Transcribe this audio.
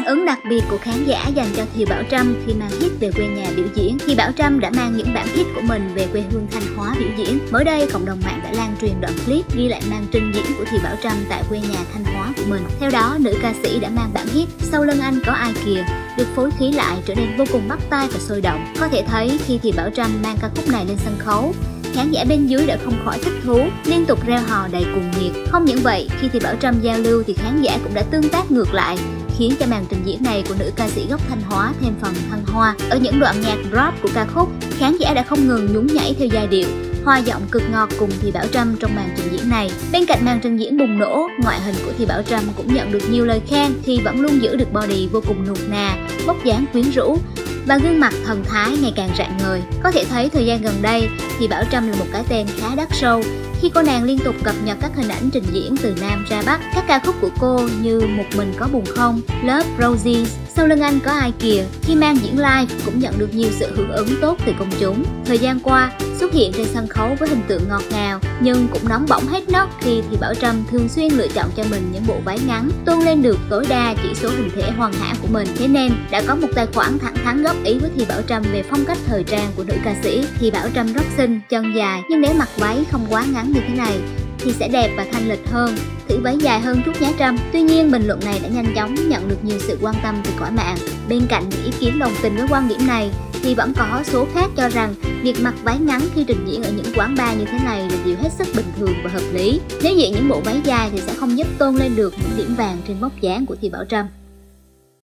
phản ứng đặc biệt của khán giả dành cho Thì Bảo Trâm khi mang hit về quê nhà biểu diễn. Thì Bảo Trâm đã mang những bản hit của mình về quê hương Thanh Hóa biểu diễn. Mới đây, cộng đồng mạng đã lan truyền đoạn clip ghi lại màn trình diễn của Thì Bảo Trâm tại quê nhà Thanh Hóa của mình. Theo đó, nữ ca sĩ đã mang bản hit Sau lưng anh có ai kìa được phối khí lại trở nên vô cùng bắt tai và sôi động. Có thể thấy khi Thì Bảo Trâm mang ca khúc này lên sân khấu, khán giả bên dưới đã không khỏi thích thú, liên tục reo hò đầy cuồng nhiệt. Không những vậy, khi thì Bảo Trâm giao lưu thì khán giả cũng đã tương tác ngược lại, khiến cho màn trình diễn này của nữ ca sĩ gốc Thanh Hóa thêm phần thăng hoa. Ở những đoạn nhạc rap của ca khúc, khán giả đã không ngừng nhún nhảy theo giai điệu, hoa giọng cực ngọt cùng Thì Bảo Trâm trong màn trình diễn này. Bên cạnh màn trình diễn bùng nổ, ngoại hình của Thì Bảo Trâm cũng nhận được nhiều lời khen khi vẫn luôn giữ được body vô cùng nuột nà, vóc dáng quyến rũ và gương mặt thần thái ngày càng rạng ngời. Có thể thấy thời gian gần đây thì Bảo Trâm là một cái tên khá đắt sâu khi cô nàng liên tục cập nhật các hình ảnh trình diễn từ Nam ra Bắc. Các ca khúc của cô như Một mình có buồn không, Love Roses, Sau lưng anh có ai kìa khi mang diễn live cũng nhận được nhiều sự hưởng ứng tốt từ công chúng. Thời gian qua, xuất hiện trên sân khấu với hình tượng ngọt ngào nhưng cũng nóng bỏng hết nấc khi thì Bảo Trâm thường xuyên lựa chọn cho mình những bộ váy ngắn tôn lên được tối đa chỉ số hình thể hoàn hảo của mình. Thế nên đã có một tài khoản thẳng thắn góp ý với Thì Bảo Trâm về phong cách thời trang của nữ ca sĩ. Thì Bảo Trâm rất xinh, chân dài nhưng nếu mặc váy không quá ngắn như thế này thì sẽ đẹp và thanh lịch hơn thử váy dài hơn chút nhá Trâm. Tuy nhiên, bình luận này đã nhanh chóng nhận được nhiều sự quan tâm từ cõi mạng. Bên cạnh những ý kiến đồng tình với quan điểm này, thì vẫn có số khác cho rằng việc mặc váy ngắn khi trình diễn ở những quán bar như thế này là điều hết sức bình thường và hợp lý. Nếu diện những bộ váy dài thì sẽ không giúp tôn lên được những điểm vàng trên vóc dáng của Thì Bảo Trâm.